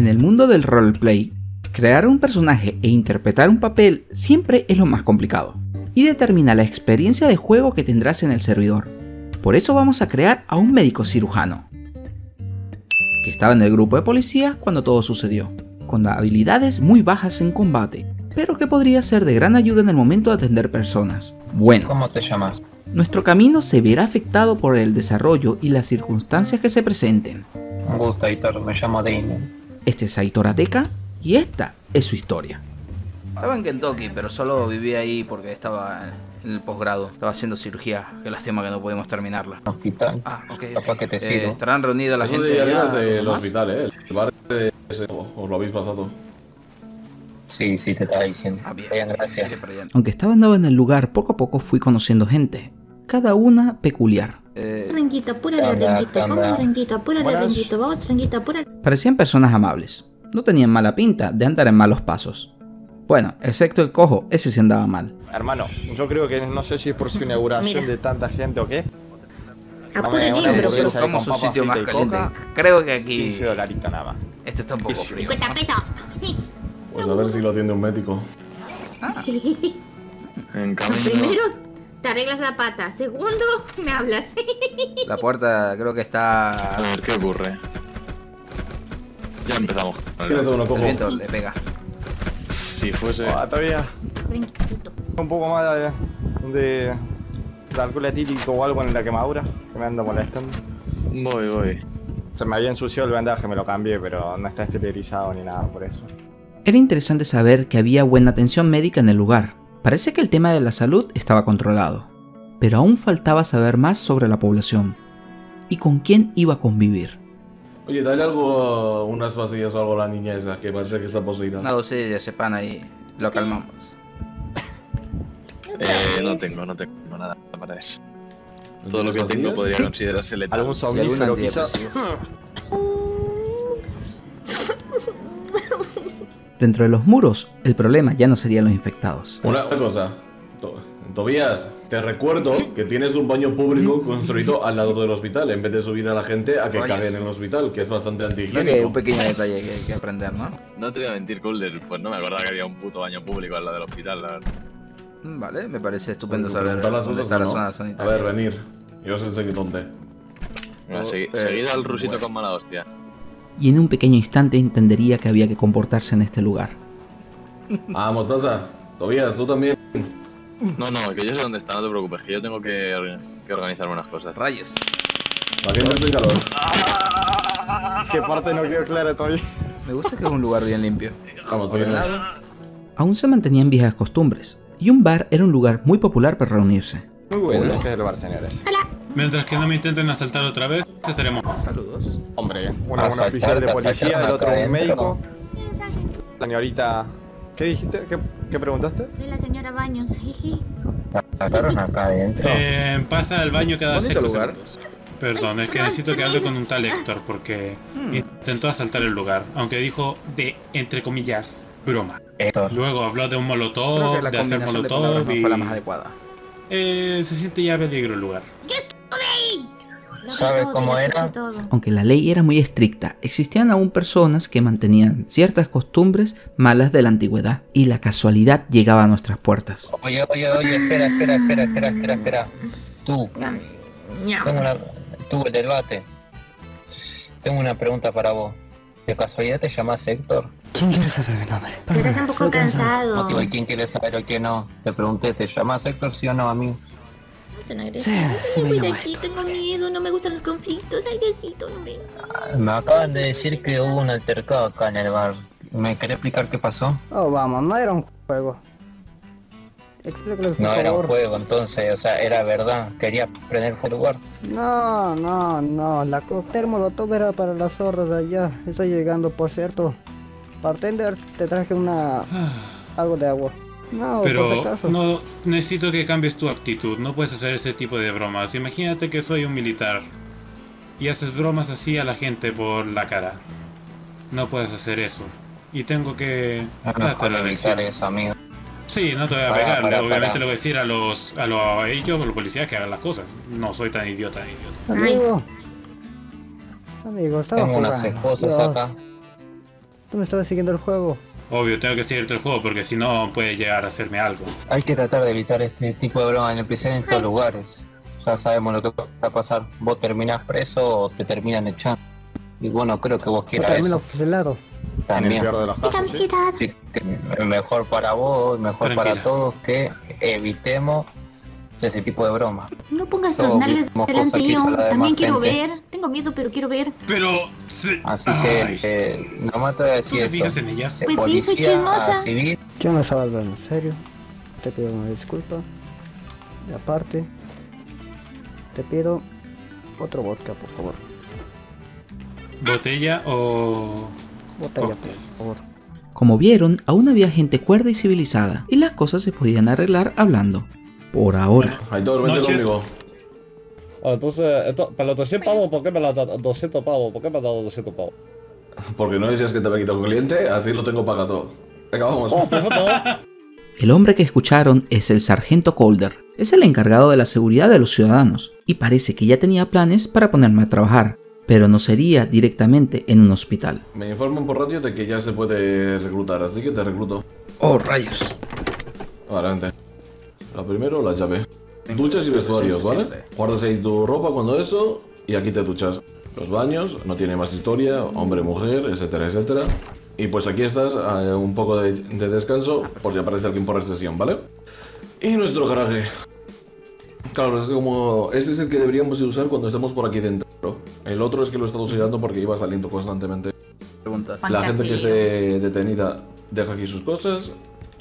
En el mundo del roleplay, crear un personaje e interpretar un papel siempre es lo más complicado y determina la experiencia de juego que tendrás en el servidor. Por eso vamos a crear a un médico cirujano, que estaba en el grupo de policías cuando todo sucedió, con habilidades muy bajas en combate, pero que podría ser de gran ayuda en el momento de atender personas. Bueno, ¿Cómo te llamas? nuestro camino se verá afectado por el desarrollo y las circunstancias que se presenten. Un gusto, Aitor. Me llamo Damon. Este es Aitor Ateca y esta es su historia. Estaba en Kentucky, pero solo vivía ahí porque estaba en el posgrado. Estaba haciendo cirugía. Qué lástima que no pudimos terminarla. Hospital. Ah, ok. Capaz ok. que te Eh, sigo. estarán reunidas la Eso gente. hospital, ¿eh? El bar ese, os lo habéis pasado. Sí, sí, te estaba diciendo. Ah, bien. Bien, gracias. Aunque estaba andando en el lugar, poco a poco fui conociendo gente, cada una peculiar. Renguito, apúrale. Renguito. Vamos, Renguito, apúrale. Renguito. Vamos, Renguito, apúrale. Parecían personas amables, no tenían mala pinta de andar en malos pasos. Bueno, excepto el cojo, ese sí andaba mal. Hermano, yo creo que no sé si es por su inauguración de tanta gente o qué. Jim, hamburguesa bro. ahí buscamos un sitio más caliente. coca, Creo que aquí 15 dolaritos nada más. esto está un poco frío. 50 pesos. Pues a ver si lo atiende un médico. En camino. Primero, te arreglas la pata. Segundo, me hablas. La puerta creo que está. A ver qué ocurre. Ya empezamos. el- ¿Tienes uno El cojo? viento le pega. Si fuese. Ah, todavía un poco más de, de, de alcohol etílico o algo en la quemadura que me anda molestando. Voy, voy. Se me había ensuciado el vendaje, me lo cambié, pero no está esterilizado ni nada por eso. Era interesante saber que había buena atención médica en el lugar. Parece que el tema de la salud estaba controlado, pero aún faltaba saber más sobre la población y con quién iba a convivir. Oye, dale algo, unas vasillas o algo a la niña esa, que parece que está poseída. Una dosis de pan ahí. Lo calmamos. Eh, no tengo, no tengo nada para eso. Todo lo que ¿Tienes tengo podría considerarse letal. ¿Algún somnífero quizá? Dentro de los muros, el problema ya no serían los infectados. Una cosa, To- Tobías, te recuerdo que tienes un baño público construido al lado del hospital, en vez de subir a la gente a que Rayos. caguen en el hospital, que es bastante Creo que un antihigiénico. pequeño detalle que hay que aprender, ¿no? No te voy a mentir, Calder, pues no me acordaba que había un puto baño público al lado del hospital, la verdad. Mm, Vale, me parece estupendo Pues, saber preguntar las dónde cosas, está la ¿no? zona A sanitaria. ver, venir. Yo enseño dónde. Venga, Oh, segui- eh, seguid al rusito bueno. con mala hostia. Y en un pequeño instante entendería que había que comportarse en este lugar. Vamos, taza. Tobías, tú también. No, no, que yo sé dónde está, no te preocupes, que yo tengo que, que organizar unas cosas. Rayos. ¿Para qué no calor? ¿Qué parte no quedó clara todavía? Me gusta que es un lugar bien limpio. Vamos, Tobías. Aún se mantenían viejas costumbres, y un bar era un lugar muy popular para reunirse. Muy bueno. Este es el bar, señores. Mientras que no me intenten asaltar otra vez, estaremos. Saludos. Hombre, uno Para un oficial de policía, el otro un médico. Señorita, ¿qué dijiste? ¿Qué, qué preguntaste? Soy la señora Baños. jiji. Sacaron acá adentro. Eh, pasa al baño cada Bonito 5 lugar. segundos. Perdón, es que necesito que hable con un tal Héctor porque intentó asaltar el lugar, aunque dijo de, entre comillas, broma. Héctor. Luego habló de un Creo molotov, que la de hacer combinación de molotov no y... fue la más adecuada. Eh, se siente ya peligro el lugar. ¿Sabe cómo era? Aunque la ley era muy estricta, existían aún personas que mantenían ciertas costumbres malas de la antigüedad, y la casualidad llegaba a nuestras puertas. Oye, oye, oye, espera, espera, espera, espera, espera, espera. Tú, tengo una... Tú, el del bate. Tengo una pregunta para vos. ¿De casualidad te llamas Héctor? Pero estás un poco cansado. No, tío, ¿y quién quiere saber o quién no? Te pregunté, ¿te llamas Héctor, sí o no, amigo? Me voy de aquí, tengo miedo, no me gustan los conflictos. Ay, Diosito, no me... Me acaban de decir que hubo un altercado acá en el bar. ¿Me querés explicar qué pasó? Oh, vamos, no era un juego. Explícales, por No era un juego, entonces, o sea, era verdad. Quería prender fuego lugar. No, no, no. La cóctel molotov era para las sordas de allá. Estoy llegando, por cierto. Bartender, te traje una... algo de agua. No, por si Pero acaso. no necesito que cambies tu actitud, no puedes hacer ese tipo de bromas. Imagínate que soy un militar y haces bromas así a la gente por la cara. No puedes hacer eso. Y tengo que No darte puedo la lección. eso, amigo. Sí, no te voy a pegar. Obviamente pará. le voy a decir a los a, los, a ellos, a los policías que hagan las cosas. No soy tan idiota, idiota. Amigo. Amigo, estaba Tengo unas jugando. esposas Dios. acá. Tú me estabas siguiendo el juego. Obvio, tengo que seguirte el juego porque si no puede llegar a hacerme algo. Hay que tratar de evitar este tipo de bromas en especial en todos lugares. Ya sabemos lo que va a pasar. Vos terminás preso o te terminan echando. Y bueno, creo que vos quieras. En el también. de los casos, sí. es mejor para vos, mejor Tranquila. para todos que evitemos ese tipo de bromas. No pongas tus nalgas delante mío. También quiero gente. ver. Tengo miedo, pero quiero ver. Pero... se- Así Ay, que eh, nomás te voy a ¿Tú decir te fijas esto. en ellas? De Pues sí, soy chismosa. civil, Yo no estaba hablando en serio. Te pido una disculpa. Y aparte, te pido otro vodka, por favor. ¿Botella o...? Botella, por favor. Como vieron, aún había gente cuerda y civilizada, y las cosas se podían arreglar hablando. Por ahora. Aitor, vente Noches. conmigo. Ah, entonces, esto, pero los 100 pavos, ¿por qué me has dado? 200 pavos, ¿por qué me has dado 200 pavos? Porque no decías que te había quitado un cliente, así lo tengo pagado. Venga, vamos. Oh. El hombre que escucharon es el sargento Calder. Es el encargado de la seguridad de los ciudadanos, y parece que ya tenía planes para ponerme a trabajar, pero no sería directamente en un hospital. Me informan por radio de que ya se puede reclutar, así que te recluto. ¡Oh, rayos! Adelante. Lo primero, la llave. Duchas y vestuarios, ¿vale? Guardas ahí tu ropa cuando eso y aquí te duchas. Los baños, no tiene más historia, hombre, mujer, etcétera, etcétera. Y pues aquí estás, eh, un poco de, de descanso por si aparece alguien por sesión, ¿vale? Y nuestro garaje. Claro, es como... Este es el que deberíamos de usar cuando estemos por aquí dentro. El otro es que lo estamos usando porque iba saliendo constantemente. Preguntas. La gente que esté detenida deja aquí sus cosas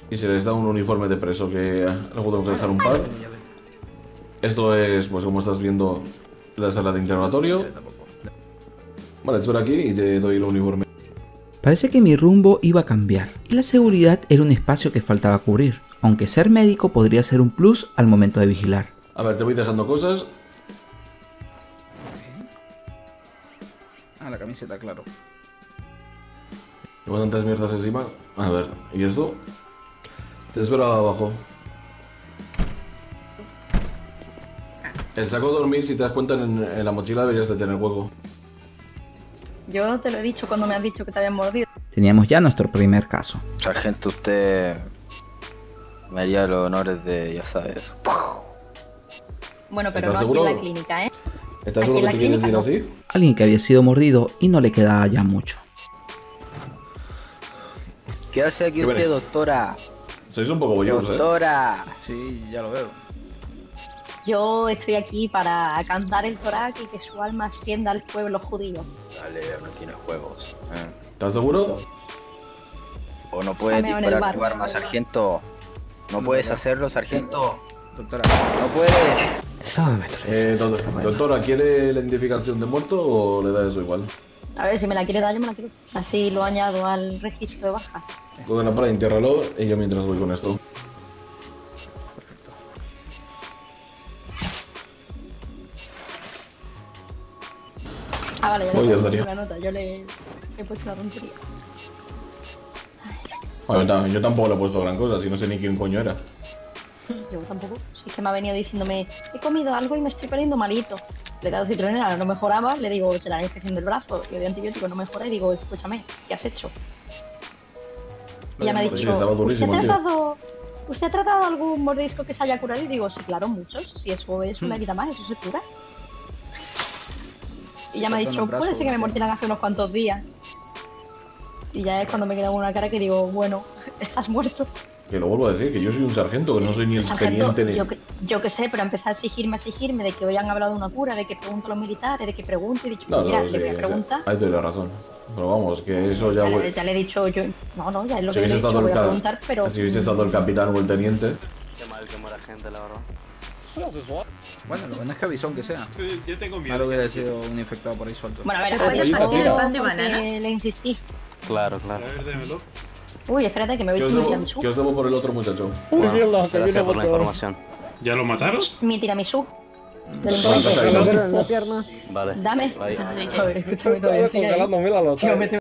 y se les da un uniforme de preso que luego tengo que dejar un par. Esto es, pues como estás viendo, la sala de interrogatorio. Vale, espera aquí y te doy el uniforme. Parece que mi rumbo iba a cambiar, y la seguridad era un espacio que faltaba cubrir, aunque ser médico podría ser un plus al momento de vigilar. A ver, te voy dejando cosas. Ah, la camiseta, claro. Llevo tantas mierdas encima. A ver, ¿y esto? Te espero abajo. El saco de dormir, si te das cuenta, en, en la mochila deberías de tener hueco. Yo te lo he dicho cuando me has dicho que te habían mordido. Teníamos ya nuestro primer caso. Sargento, usted me haría los honores de, ya sabes. Bueno, pero ¿Estás no aquí en la clínica, ¿eh? ¿Estás Aquí seguro que quieres ir así? Alguien que había sido mordido y no le quedaba ya mucho. ¿Qué hace aquí ¿Qué usted, doctora? Sois un poco bollosos, ¿eh? Doctora. Sí, ya lo veo. Yo estoy aquí para cantar el Torak y que su alma ascienda al pueblo judío. Dale, no tiene juegos. ¿eh? ¿Estás seguro? O no puedes disparar bar. tu arma, sargento. No puedes hacerlo, sargento. Doctora, No puedes. Eh, doc- doctora, ¿quiere la identificación de muerto o le da eso igual? A ver, si me la quiere dar, yo me la quiero. Así lo añado al registro de bajas. La para, entiérralo y yo mientras voy con esto. Ah, vale, ya le he una nota. Yo le he puesto una tontería. Bueno, yo tampoco le he puesto gran cosa, si no sé ni quién coño era. Yo tampoco. Sí que me ha venido diciéndome, he comido algo y me estoy poniendo malito. Le he dado citronela, no mejoraba, le digo, será la infección del brazo. Le doy antibiótico, no mejora y digo, escúchame, ¿qué has hecho? Y ella me ha sí, dicho, ¿usted ha, tratado, ¿usted ha tratado algún mordisco que se haya curado? Y digo, sí, claro, muchos. Si eso es una herida más, eso se cura. Y ella me ha dicho, puede ser que me mordieran hace unos cuantos días. Y ya es cuando me queda una cara que digo, bueno, estás muerto. Que lo vuelvo a decir, que yo soy un sargento, que no soy ni el Sargento, teniente ni... yo, que, yo que sé, pero empezar a exigirme, a exigirme de que hoy han hablado de una cura, de que pregunto a los militares, de que pregunte, y he dicho, No, mira, no, le sí, voy a sí, preguntar. ahí te doy la razón. Pero vamos, que eso ya... Ya, voy- le, ya le he dicho yo, no, no, ya es lo Si que le he dicho, voy a preguntar, pero... Si hubiese estado el capitán o el teniente... Qué mal que muera gente, la verdad. Bueno, lo bueno es que avisó aunque sea. Yo tengo Malo hubiera sido un infectado por ahí suelto. Bueno, a ver, oye, yo pan de banana. le insistí. Claro, A claro. ver, démelo. Uy, espérate, que me voy ¿Qué os, sin mi debo, tiramisú. ¿Qué os debo por el otro muchacho? Uy, mierda, que viene Gracias por la información. ¿Ya lo mataron? Mi tiramisú. Del encuentro. en la pierna. Vale. Dame. Escúchame. Tío, está- mete